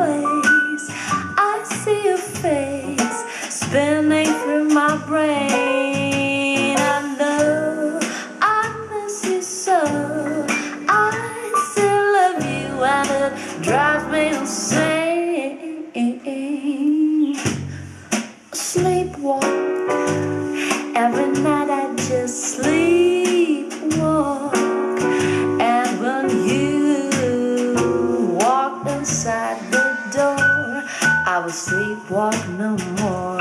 place. I see your face spinning through my brain. I know I miss you so. I still love you, and it drives me insane. Sleepwalk. Every night I just sleepwalk. I will sleepwalk no more.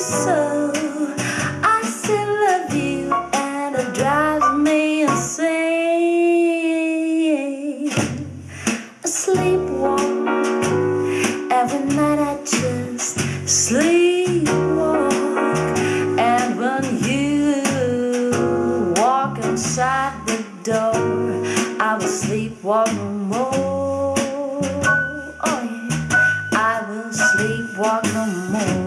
So. I still love you, and it drives me insane. I Sleepwalk. Every night I just sleepwalk. And when you walk inside the door, I will sleepwalk no more. Oh yeah, I will sleepwalk no more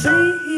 see